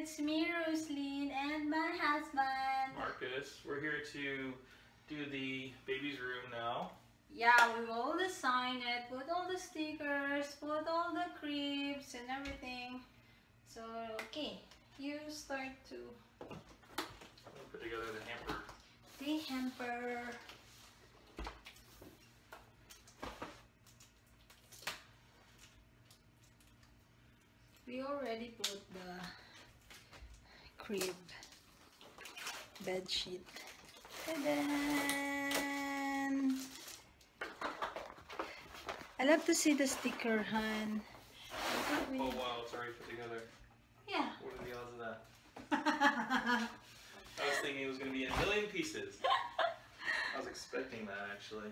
it's me, Roselyn, and my husband. Marcus. We're here to do the baby's room now. Yeah, we will design it, put all the stickers, put all the cribs and everything. So, okay, you start to We'll put together the hamper. the hamper. We already put the crib bed sheet. Ta-da! I love to see the sticker, hun. Oh wow, it's already put together. Yeah. What are the odds of that? I was thinking it was going to be in a million pieces. I was expecting that actually.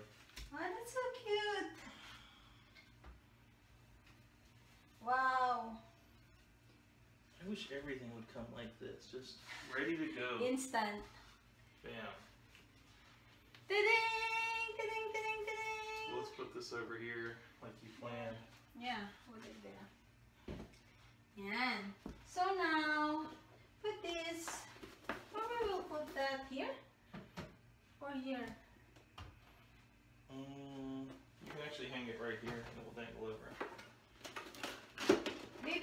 Oh, that's so cute. Wow. I wish everything would come like this, just ready to go. Instant. Bam. Ta-ding! Ta-ding, ta-ding, ta-ding! Let's put this over here like you planned. Yeah, put it there. Yan. So now, put this. Where we will put that here? Or here? Mm, you can actually hang it right here and it will dangle over.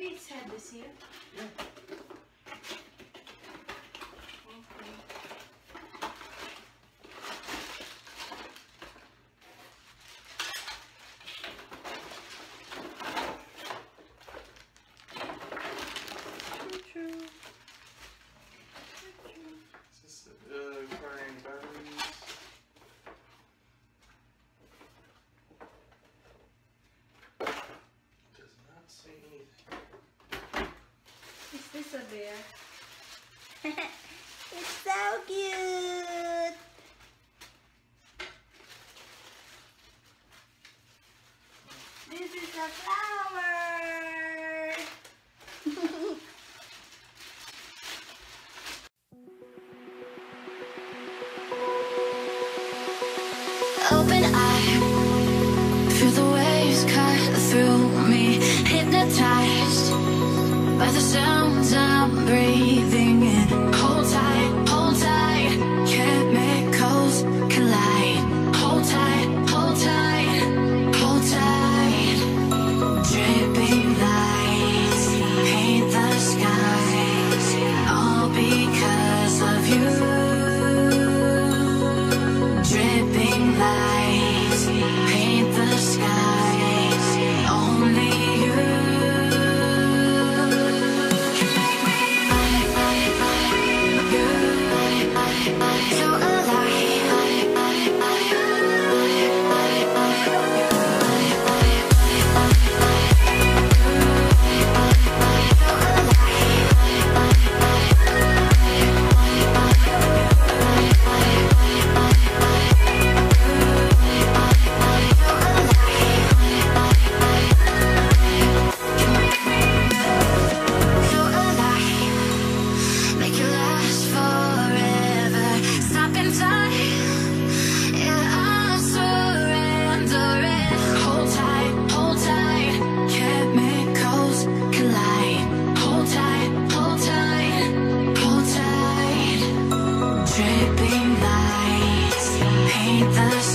Its head is here. Yeah. Dripping lights paint the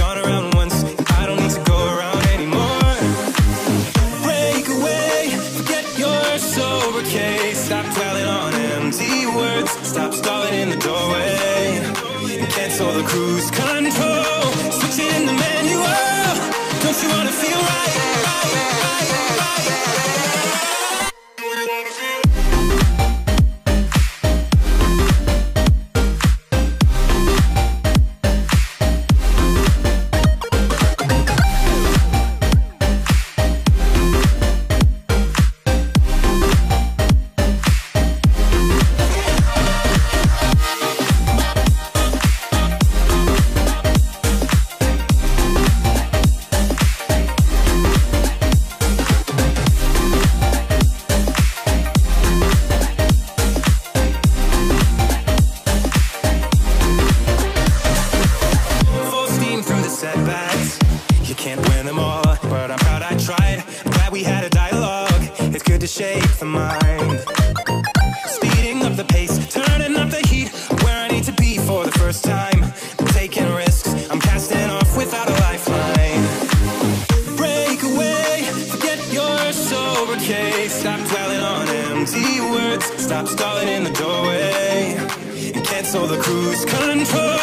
cruise control.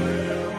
Thank.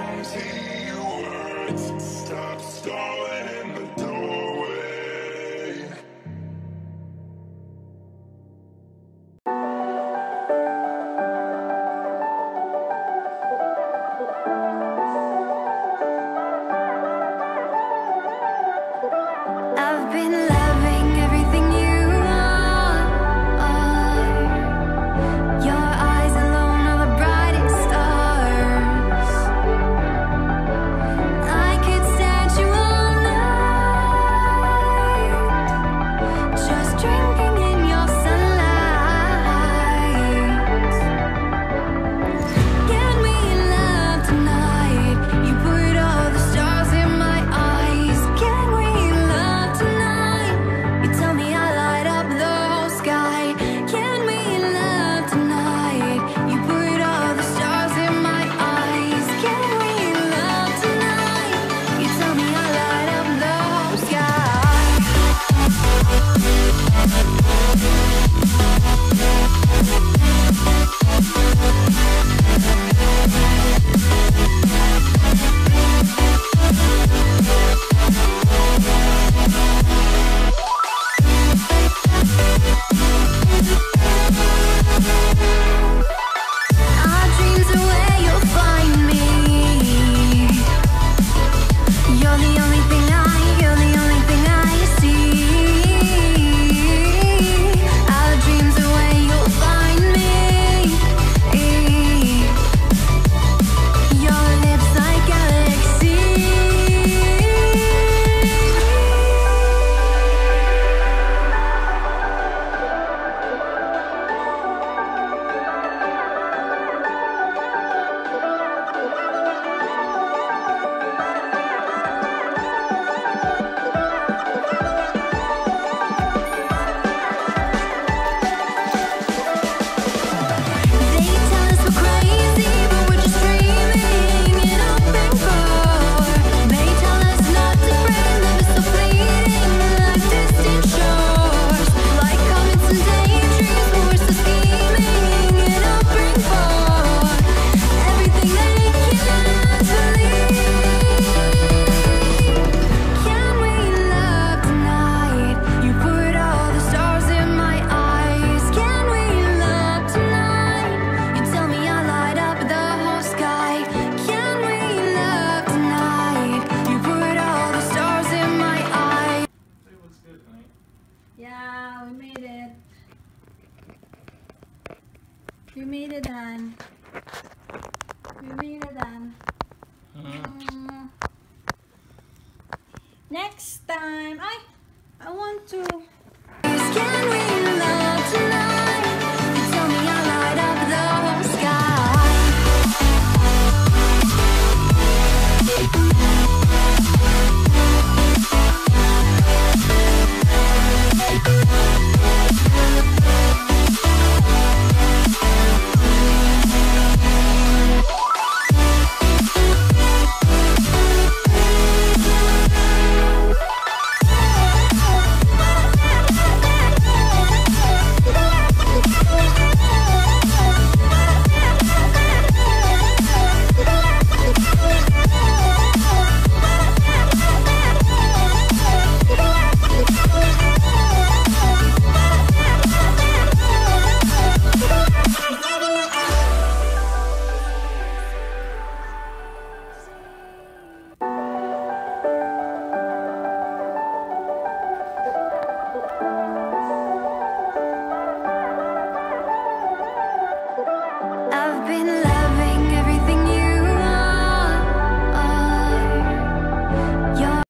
you're the only